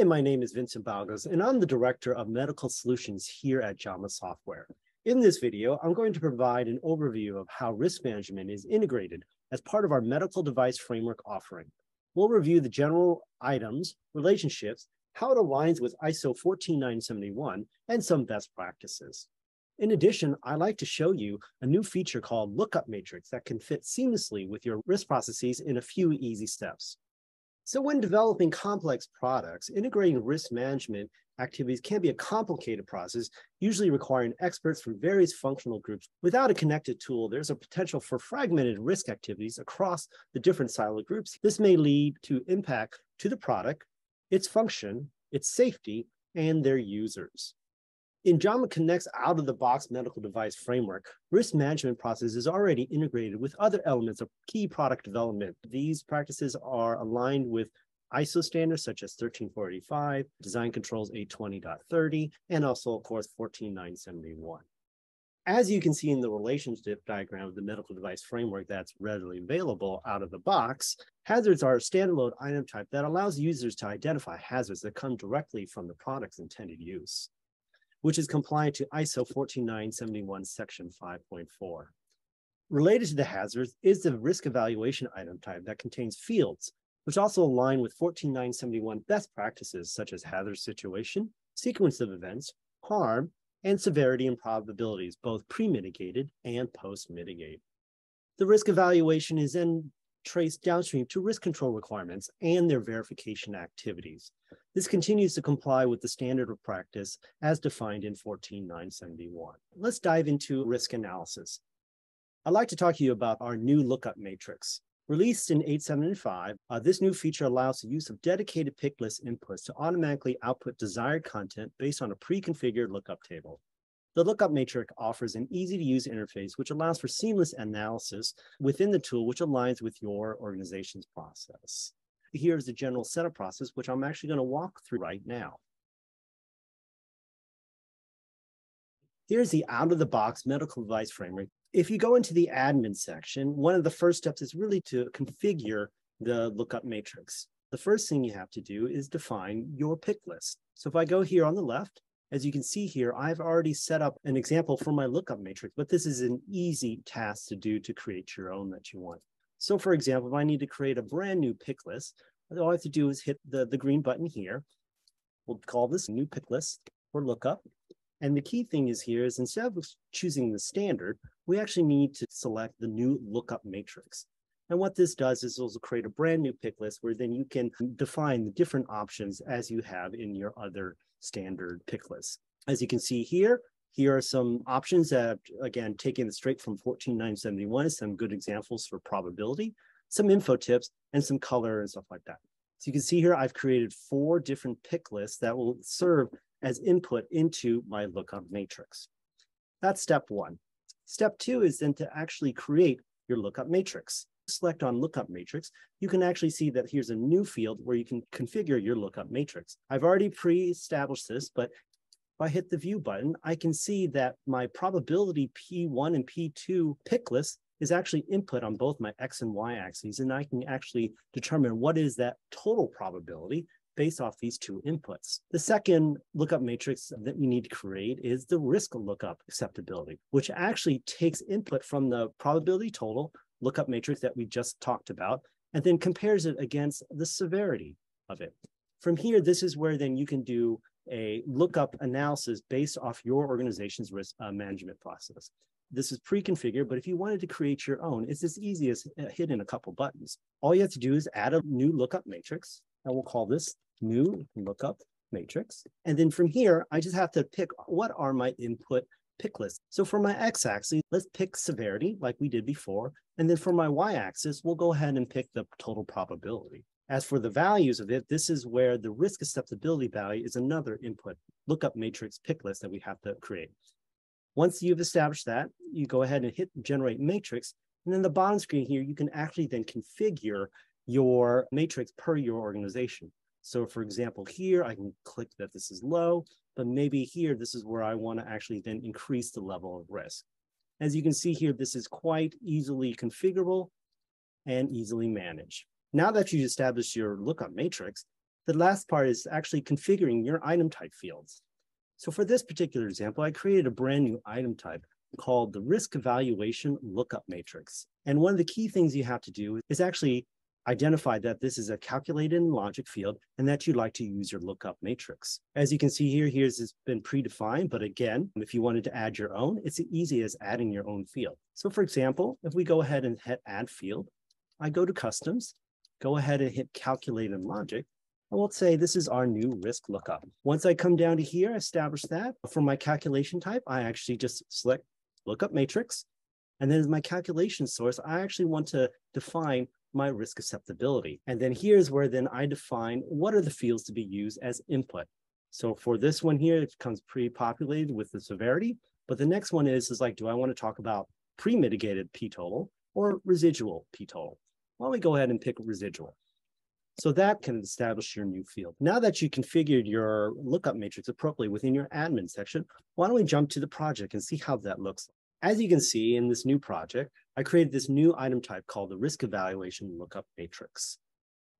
Hi, my name is Vincent Balgos, and I'm the Director of Medical Solutions here at Jama Software. In this video, I'm going to provide an overview of how risk management is integrated as part of our medical device framework offering. We'll review the general items, relationships, how it aligns with ISO 14971, and some best practices. In addition, I'd like to show you a new feature called Lookup Matrix that can fit seamlessly with your risk processes in a few easy steps. So when developing complex products, integrating risk management activities can be a complicated process, usually requiring experts from various functional groups. Without a connected tool, there's a potential for fragmented risk activities across the different siloed groups. This may lead to impact to the product, its function, its safety, and their users. In Jama Connect's out-of-the-box medical device framework, risk management process is already integrated with other elements of key product development. These practices are aligned with ISO standards such as 13485, Design Controls 820.30, and also, of course, 14971. As you can see in the relationship diagram of the medical device framework that's readily available out of the box, hazards are a standalone item type that allows users to identify hazards that come directly from the product's intended use which is compliant to ISO 14971 section 5.4. Related to the hazards is the risk evaluation item type that contains fields, which also align with 14971 best practices such as hazard situation, sequence of events, harm, and severity and probabilities, both pre-mitigated and post-mitigate. The risk evaluation is then traced downstream to risk control requirements and their verification activities. This continues to comply with the standard of practice as defined in 14971. Let's dive into risk analysis. I'd like to talk to you about our new lookup matrix. Released in 875, uh, this new feature allows the use of dedicated pick list inputs to automatically output desired content based on a pre-configured lookup table. The lookup matrix offers an easy to use interface, which allows for seamless analysis within the tool, which aligns with your organization's process. Here's the general setup process, which I'm actually gonna walk through right now. Here's the out-of-the-box medical device framework. If you go into the admin section, one of the first steps is really to configure the lookup matrix. The first thing you have to do is define your pick list. So if I go here on the left, as you can see here, I've already set up an example for my lookup matrix, but this is an easy task to do to create your own that you want. So for example, if I need to create a brand new pick list, all I have to do is hit the, the green button here. We'll call this new pick list for lookup. And the key thing is here is instead of choosing the standard, we actually need to select the new lookup matrix. And what this does is it will create a brand new pick list where then you can define the different options as you have in your other standard pick list. As you can see here, here are some options that, again, taken straight from 14971, some good examples for probability, some info tips, and some color and stuff like that. So you can see here, I've created four different pick lists that will serve as input into my lookup matrix. That's step one. Step two is then to actually create your lookup matrix select on lookup matrix, you can actually see that here's a new field where you can configure your lookup matrix. I've already pre-established this, but if I hit the view button, I can see that my probability P1 and P2 pick list is actually input on both my X and Y axes, and I can actually determine what is that total probability based off these two inputs. The second lookup matrix that we need to create is the risk lookup acceptability, which actually takes input from the probability total lookup matrix that we just talked about, and then compares it against the severity of it. From here, this is where then you can do a lookup analysis based off your organization's risk uh, management process. This is pre-configured, but if you wanted to create your own, it's as easy as uh, hitting a couple buttons. All you have to do is add a new lookup matrix, and we'll call this new lookup matrix. And then from here, I just have to pick what are my input pick list. So for my x-axis, let's pick severity like we did before. And then for my y-axis, we'll go ahead and pick the total probability. As for the values of it, this is where the risk acceptability value is another input lookup matrix pick list that we have to create. Once you've established that, you go ahead and hit generate matrix. And then the bottom screen here, you can actually then configure your matrix per your organization. So for example, here I can click that this is low, but maybe here, this is where I wanna actually then increase the level of risk. As you can see here, this is quite easily configurable and easily managed. Now that you've established your lookup matrix, The last part is actually configuring your item type fields. So for this particular example, I created a brand new item type called the risk evaluation lookup matrix. And one of the key things you have to do is actually identify that this is a calculated logic field and that you'd like to use your lookup matrix. As you can see here, here's it's been predefined, but again, if you wanted to add your own, it's as easy as adding your own field. So for example, if we go ahead and hit add field, I go to customs, go ahead and hit calculate in logic, and we'll say this is our new risk lookup. Once I come down to here, establish that. For my calculation type, I actually just select lookup matrix. And then as my calculation source, I actually want to define my risk acceptability. And then here's where then I define what are the fields to be used as input. So for this one here, it comes pre-populated with the severity. But the next one is, is like, do I want to talk about pre-mitigated P total or residual P total? Why don't we go ahead and pick residual? So that can establish your new field. Now that you configured your lookup matrix appropriately within your admin section, why don't we jump to the project and see how that looks. As you can see in this new project, I created this new item type called the risk evaluation lookup matrix.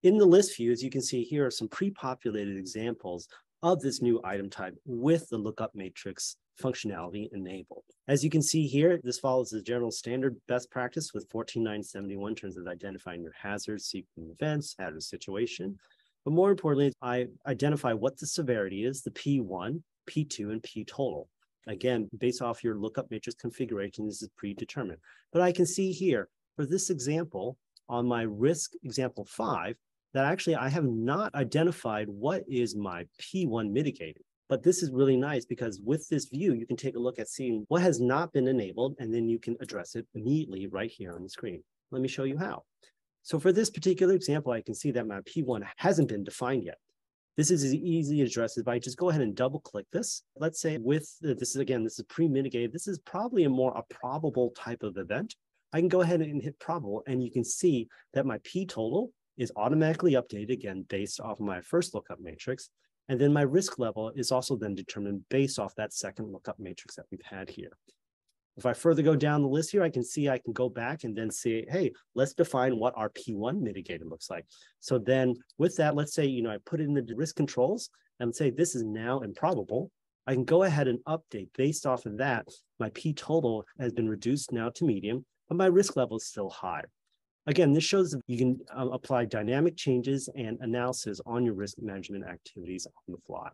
In the list view, as you can see here are some pre-populated examples of this new item type with the lookup matrix functionality enabled. As you can see here, this follows the general standard best practice with 14971 in terms of identifying your hazards, sequence events, hazard situation. But more importantly, I identify what the severity is, the P1, P2, and P total. Again, based off your lookup matrix configuration, this is predetermined. But I can see here, for this example, on my risk example five, that actually I have not identified what is my P1 mitigated. But this is really nice because with this view, you can take a look at seeing what has not been enabled, and then you can address it immediately right here on the screen. Let me show you how. So for this particular example, I can see that my P1 hasn't been defined yet. This is as easy addressed as by just go ahead and double click this. Let's say with this is again, this is pre-mitigated. This is probably a more a probable type of event. I can go ahead and hit probable and you can see that my P total is automatically updated again based off of my first lookup matrix. And then my risk level is also then determined based off that second lookup matrix that we've had here. If I further go down the list here, I can see I can go back and then say, hey, let's define what our P1 mitigator looks like. So then with that, let's say, you know, I put it in the risk controls and say this is now improbable. I can go ahead and update based off of that. My P total has been reduced now to medium, but my risk level is still high. Again, this shows that you can uh, apply dynamic changes and analysis on your risk management activities on the fly.